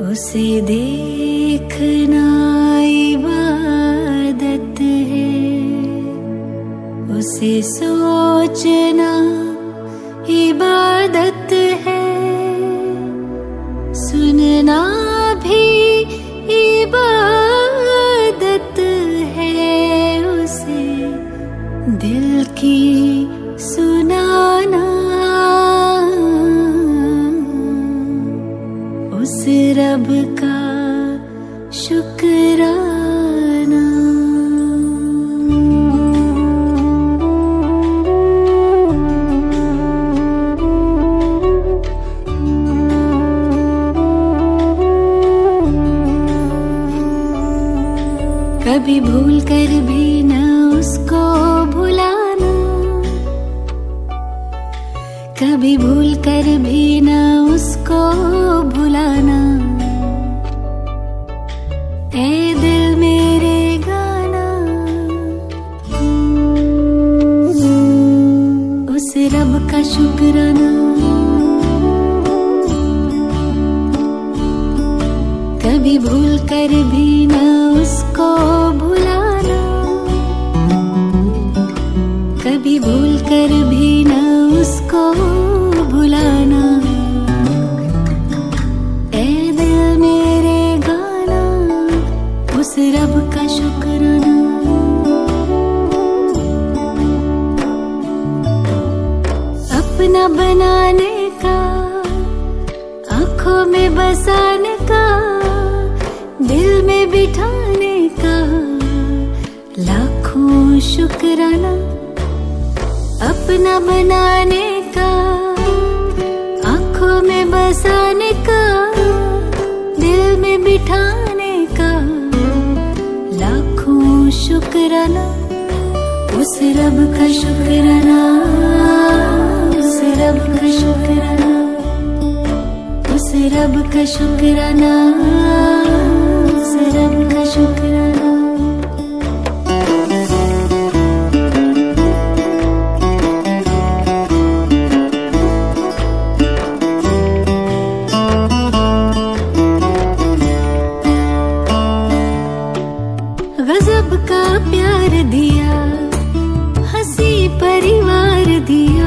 उसे देखना इबादत है। उसे सोचना इबादत है। सुनना भी इबादत है उसे। दिल की रब का शुक्राना। कभी भूल कर भी न उसको भुलाना। कभी भूल कर भी न कभी भूल कर भी न उसको रब का शुक्राना। अपना बनाने का, आँखों में बसाने का, दिल में बिठाने का, लाखों शुक्राना। अपना बनाने का, आँखों में बसाने शुक्राना, उस रब का शुक्राना, उस रब का शुक्राना, उस रब का शुक्राना, उस रब प्यार दिया हँसी परिवार दिया।